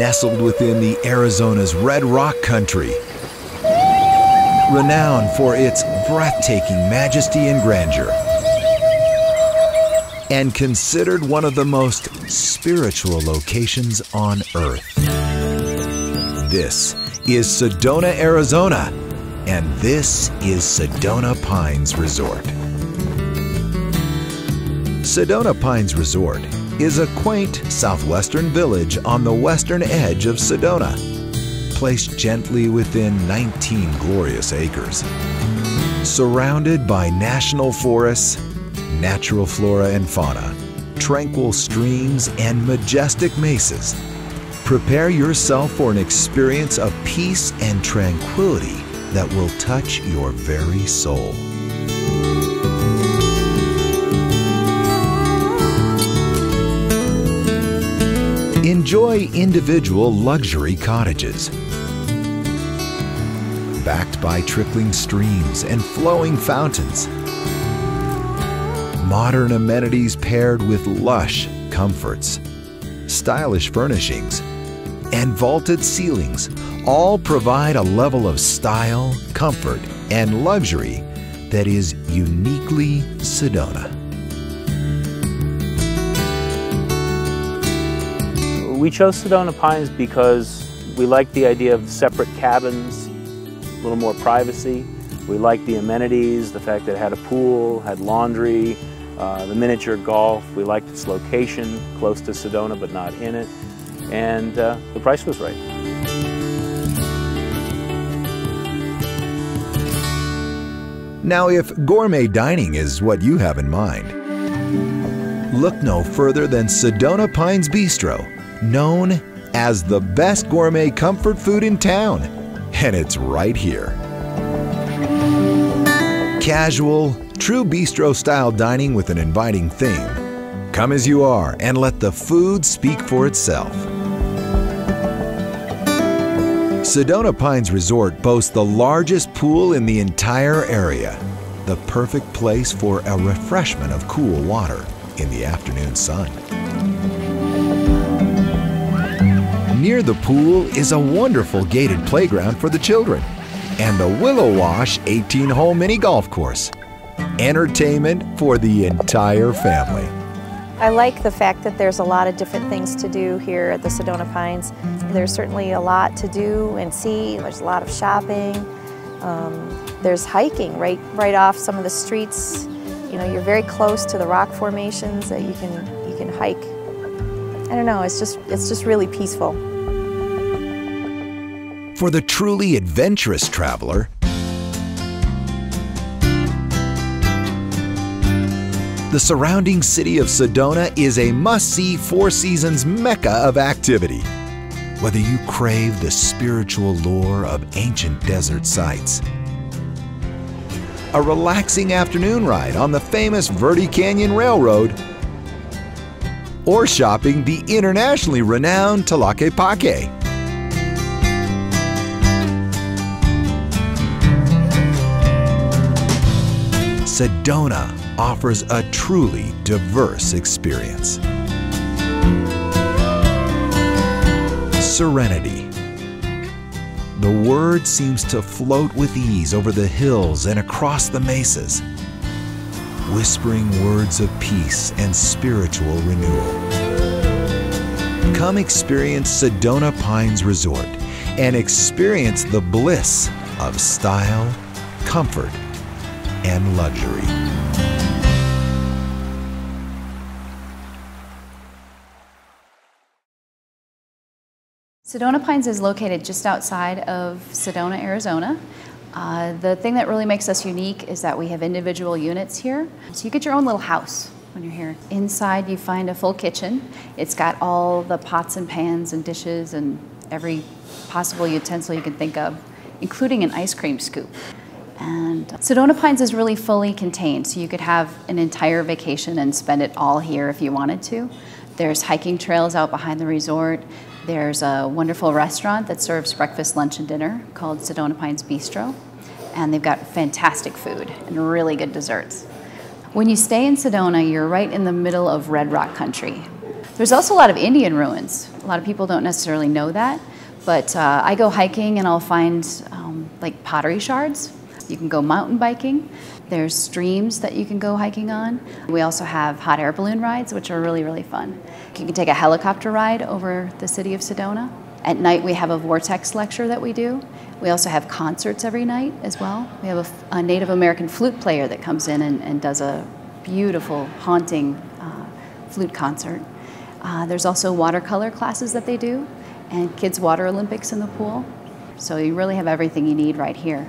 nestled within the Arizona's Red Rock Country. Renowned for its breathtaking majesty and grandeur. And considered one of the most spiritual locations on Earth. This is Sedona, Arizona, and this is Sedona Pines Resort. Sedona Pines Resort is a quaint southwestern village on the western edge of Sedona, placed gently within 19 glorious acres. Surrounded by national forests, natural flora and fauna, tranquil streams, and majestic mesas, prepare yourself for an experience of peace and tranquility that will touch your very soul. Enjoy individual luxury cottages. Backed by trickling streams and flowing fountains. Modern amenities paired with lush comforts, stylish furnishings, and vaulted ceilings all provide a level of style, comfort, and luxury that is uniquely Sedona. We chose Sedona Pines because we like the idea of separate cabins, a little more privacy. We like the amenities, the fact that it had a pool, had laundry, uh, the miniature golf. We liked its location, close to Sedona but not in it. And uh, the price was right. Now, if gourmet dining is what you have in mind, look no further than Sedona Pines Bistro, known as the best gourmet comfort food in town. And it's right here. Casual, true bistro style dining with an inviting theme. Come as you are and let the food speak for itself. Sedona Pines Resort boasts the largest pool in the entire area, the perfect place for a refreshment of cool water in the afternoon sun. Near the pool is a wonderful gated playground for the children and the Willow Wash 18 hole mini golf course. Entertainment for the entire family. I like the fact that there's a lot of different things to do here at the Sedona Pines. There's certainly a lot to do and see. There's a lot of shopping. Um, there's hiking right right off some of the streets. You know, you're very close to the rock formations that you can you can hike. I don't know. It's just it's just really peaceful. For the truly adventurous traveler, the surrounding city of Sedona is a must-see Four Seasons mecca of activity. Whether you crave the spiritual lore of ancient desert sites, a relaxing afternoon ride on the famous Verde Canyon Railroad, or shopping the internationally renowned Tlaquepaque. Sedona offers a truly diverse experience. Serenity. The word seems to float with ease over the hills and across the mesas, whispering words of peace and spiritual renewal. Come experience Sedona Pines Resort and experience the bliss of style, comfort, and luxury. Sedona Pines is located just outside of Sedona, Arizona. Uh, the thing that really makes us unique is that we have individual units here. So you get your own little house when you're here. Inside you find a full kitchen. It's got all the pots and pans and dishes and every possible utensil you can think of, including an ice cream scoop. And Sedona Pines is really fully contained, so you could have an entire vacation and spend it all here if you wanted to. There's hiking trails out behind the resort. There's a wonderful restaurant that serves breakfast, lunch, and dinner called Sedona Pines Bistro. And they've got fantastic food and really good desserts. When you stay in Sedona, you're right in the middle of Red Rock country. There's also a lot of Indian ruins. A lot of people don't necessarily know that, but uh, I go hiking and I'll find um, like pottery shards. You can go mountain biking. There's streams that you can go hiking on. We also have hot air balloon rides, which are really, really fun. You can take a helicopter ride over the city of Sedona. At night, we have a vortex lecture that we do. We also have concerts every night as well. We have a, a Native American flute player that comes in and, and does a beautiful, haunting uh, flute concert. Uh, there's also watercolor classes that they do and kids water Olympics in the pool. So you really have everything you need right here.